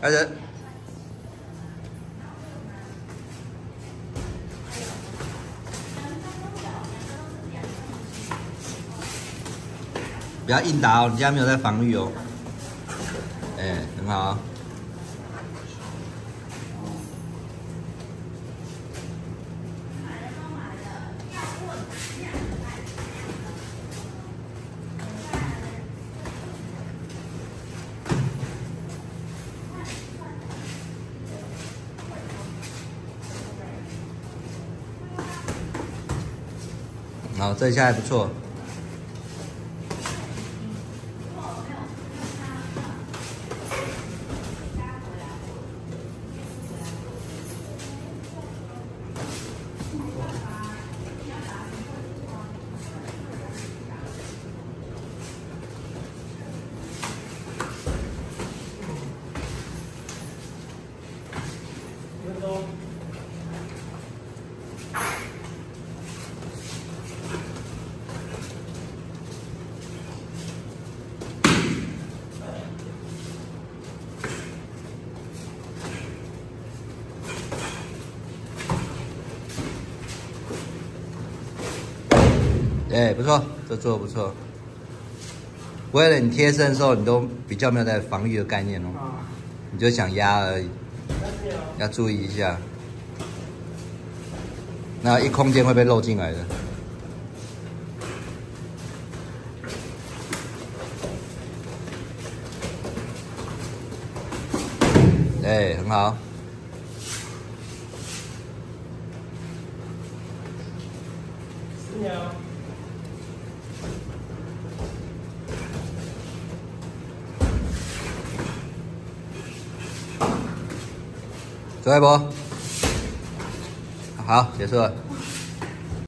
开始。不要硬打哦，你家没有在防御哦。哎，很好。好，这一下还不错。哎，不错，这做的不错。为了你贴身的时候，你都比较没有在防御的概念哦，你就想压而已，要注意一下。那一空间会被漏进来的。哎，很好。十秒。在不，好，结束了。